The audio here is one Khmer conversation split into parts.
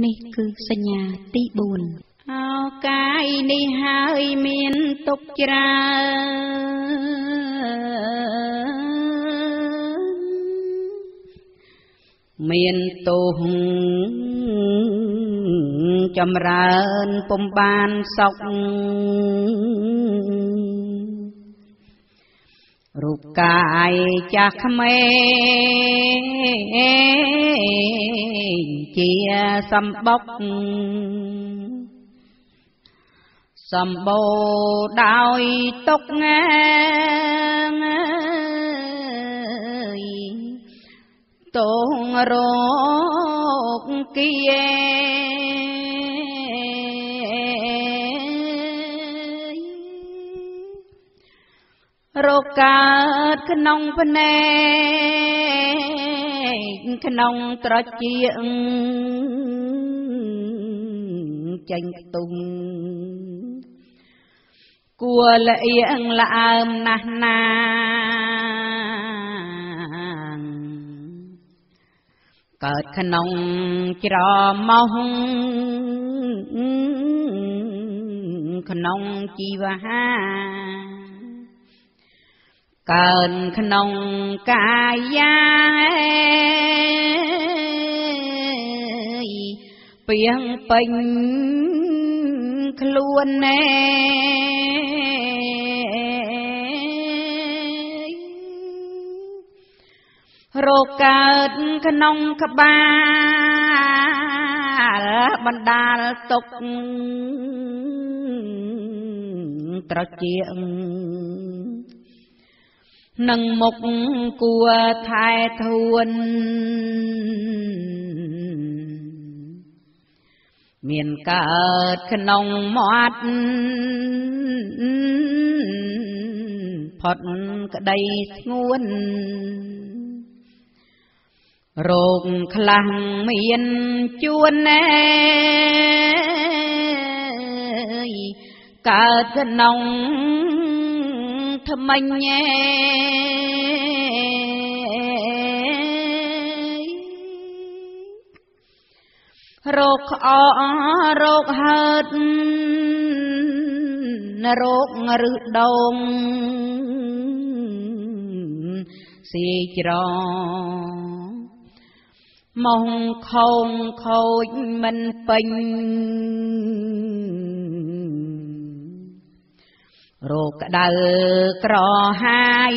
នេះគឺសញ្ញាទី4អោកាយនេះហើយមានទុកច្រើនមានទោសចម្រើនពំបានសុខរូបកាយចាស់ក្មេង ជាសម្បុកសម្បូរដោយទុកងាយទងរោគគៀរោគកើតក្នុងភ្នែក ក្នុងត្រចៀកចេញខ្ទុំគួរល្អៀងល្អើមណាស់ណាកើតក្នុងច្រមុះក្នុងជីវហា កើនក្នុងកាយាពីងពេញខ្លួនណែរោគកើតក្នុងក្បាលបណ្ដាលទុកត្រចៀង នឹងមុខគួថែធួន មានកើតក្នុងមាត់ផុតក្តីស្ងួនរោគខ្លាំងមានជួនណែកើតក្នុង ថ្មិញញែរោគក្អករោគហើតរោគរឹសដងស៊ីច្រមកខោងខូចមិនពេញ រោគក្តៅក្រហាយ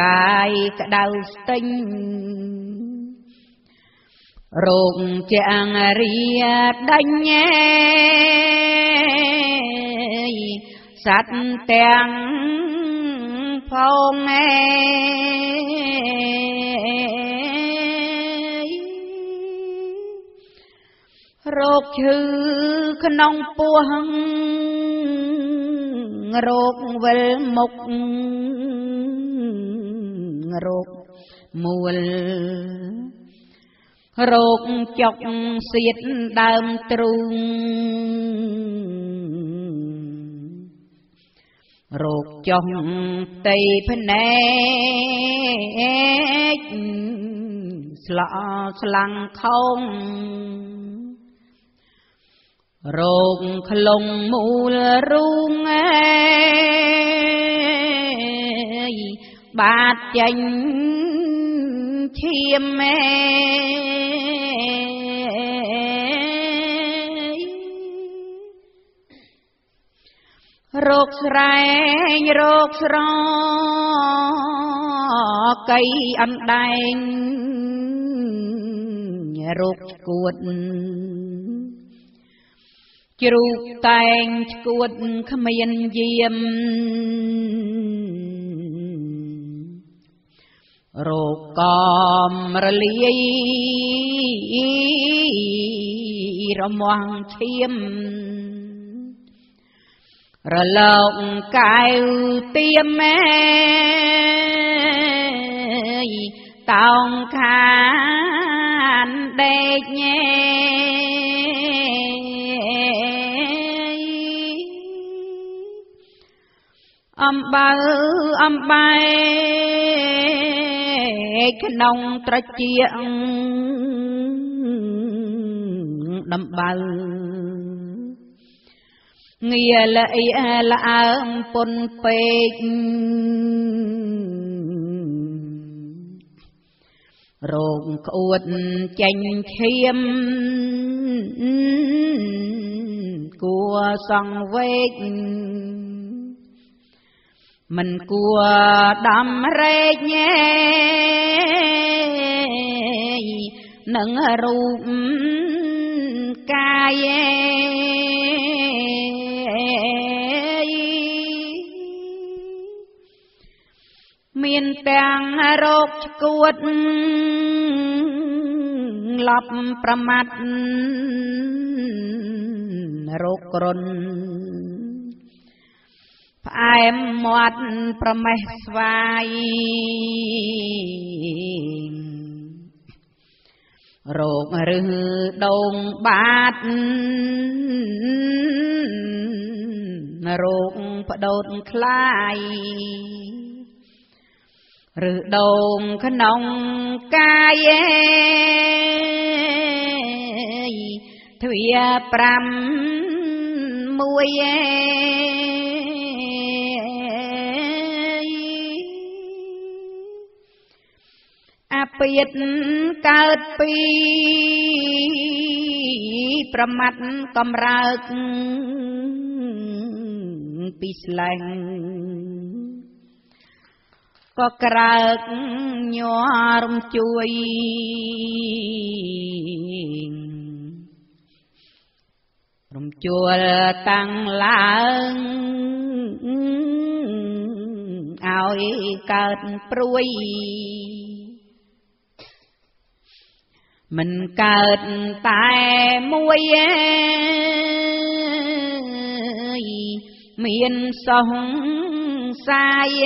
កាយក្តៅស្ទិញរោគជាងរាដេញសត្វទាំងផង រោគឈឺក្នុងពោះរោគវិលមុខរោគមូលរោគចុកសៀតដើមទ្រូងរោគចុះផ្ទៃភ្នែកស្លស្លាំងខោង រោគក្លងមូលរូងអើយបាតចេញឈាមមេរោគស្រែងរោគស្រកៃអណ្ដែងរោគគួត ជ្រូកតែងឈួតគ្មានយាមរោគកំរលាយរមាំងឈាមរលោកកែវទៀមម៉ែតោងខានដេកញែ អំបើអំបែក្នុងត្រជាដំបៅងារល្អីល្អើមពុនពេករោគក្អួតចេញឈាមគួសង្វេក មិនគួដំរែកញែនឹងរូបកាយមានទាំងរោគឆ្កួតលប់ប្រមាត់រោគគ្រុន ផ្អែមមាត់ប្រមេះស្វាយរោគរឹសដងបាតរោគបដោតខ្លាយឬដងក្នុងកាយទ្វា5មួយអ ពាតកើតពីប្រមាត់កំរើកពីស្លែងក៏ក្រើកញ័ររំជួយរំជួលតាំងឡើងឲ្យកើតព្រួយ មិនកើតតែមួយឯមានសង្សាយ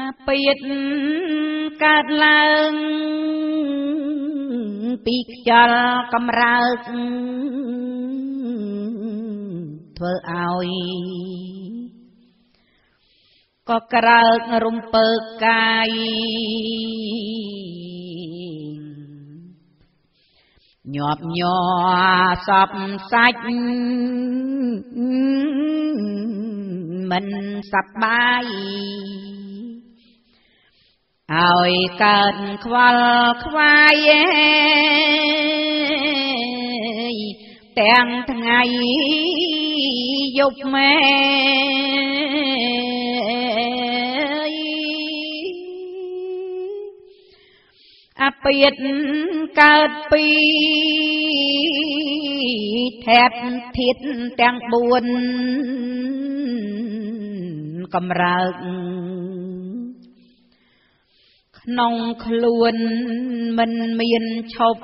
អពាតកើតឡើងពីខ្យល់កំរើកធ្វើឲ្យ ក៏ក្រើករំពើកាយញាប់ញ័រសពសាច់មិនសប្បាយឲ្យកើតខ្វល់ខ្វាយទាំងថ្ងៃយប់មែ អពាតកើតពីថែបធាតទាំង4កំរើកក្នុងខ្លួនមិនមានឈប់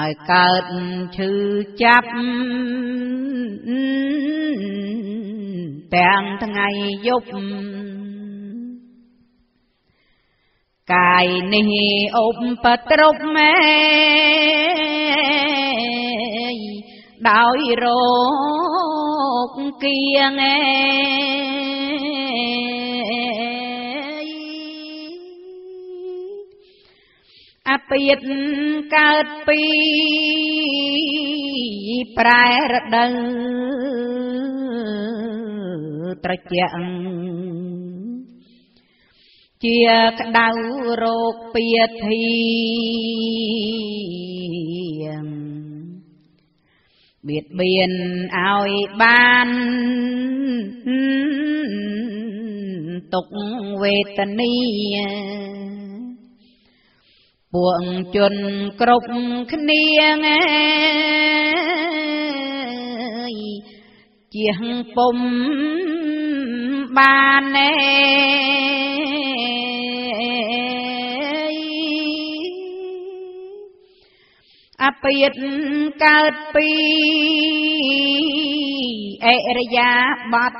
ឲ្យកើតឈឺចាប់ទាំងថ្ងៃយប់ កាយនេះអុបត្រប់មែដោយរោគគៀងឯអពាតកើតពីប្រែរដូវត្រជាក់ ជាក្តៅរោគពាធីបៀតបៀនឲ្យបានទុកវេទនីពួកជនគ្រប់គ្នាជាងពុំបានណែ អពាតកើតពីអរិយាប័ត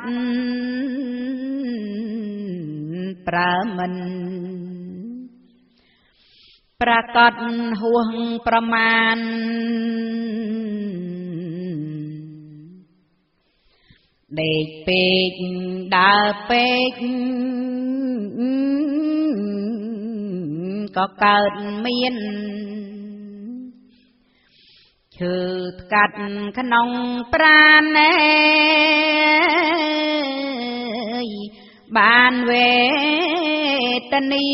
ប្រើមិនប្រកាសហួងប្រមាណដេកពេកដើរពេកក៏កើតមាន ឈើស្កាត់ក្នុងប្រាណណែបានវេទនា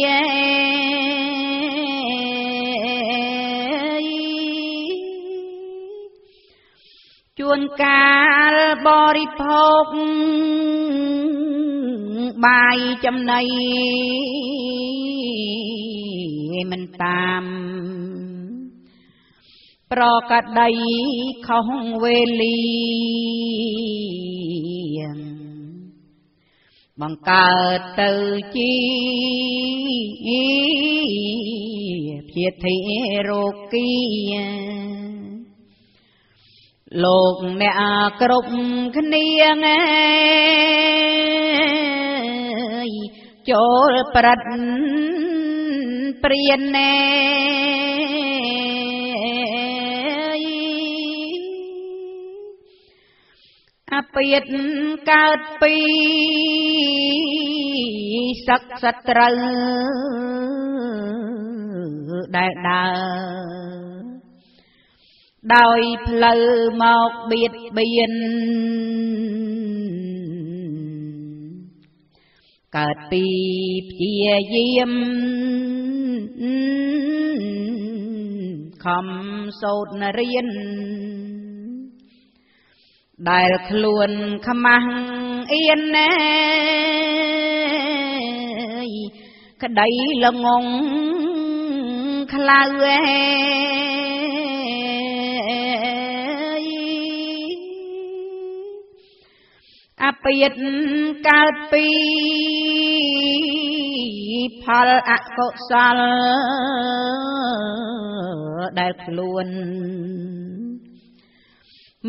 ជួនកាលបរិភោគបាយចំណីមិនតាម ប្រកដីខុសវេលាបង្កើតទៅជាភាធិរោគីលោកអ្នកគ្រប់គ្នាងើយចូលប្រិតព្រានណែ អពាតកើតពីសឹកសត្រូវដែលដើរដោយផ្លូវមកបៀតបៀនកើតពីព្យាយាមខំសូត្ររៀន ដែលខ្លួនខ្មាស់អៀនណែក្តីល្ងងខ្លៅអេអពាតកើតពីផលអកុសលដែលខ្លួន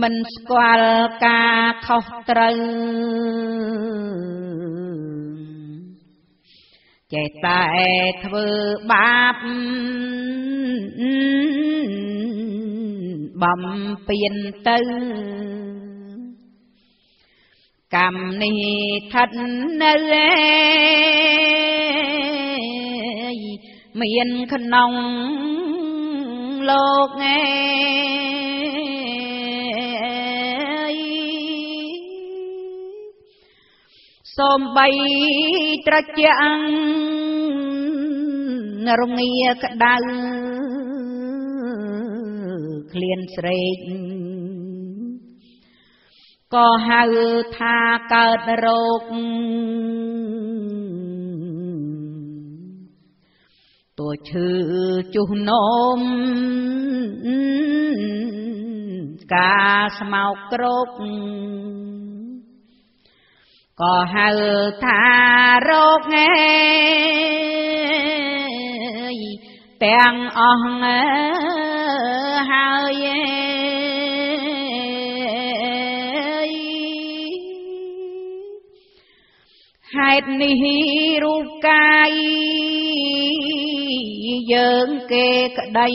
មិនស្គាល់ការខុសត្រូវចេះតែធ្វើបាបបំពៀនទៅកម្មនេះឋិតនៅមានក្នុងលោកឯ សូមបីត្រជាក់រងាក្តៅក្លៀនស្រេកក៏ហៅថាកើតរោគតួឈឺជុះនោមការស្មោកក្រោក ក៏ហៅថារោគឯទាំងអស់ហើយហេតុនេះរូបកាយយើងគេក្តី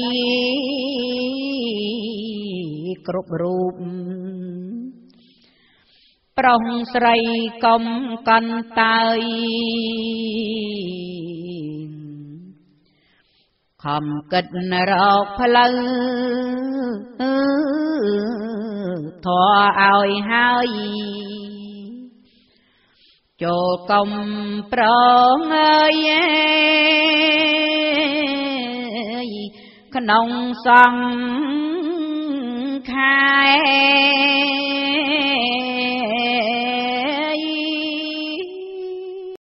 គ្រប់រូប ប្រុសស្រីកំកន្តើយខំគិតរកផ្លូវធေါ်ឲ្យហើយចូលកំប្រងអើយក្នុងសង្ខារ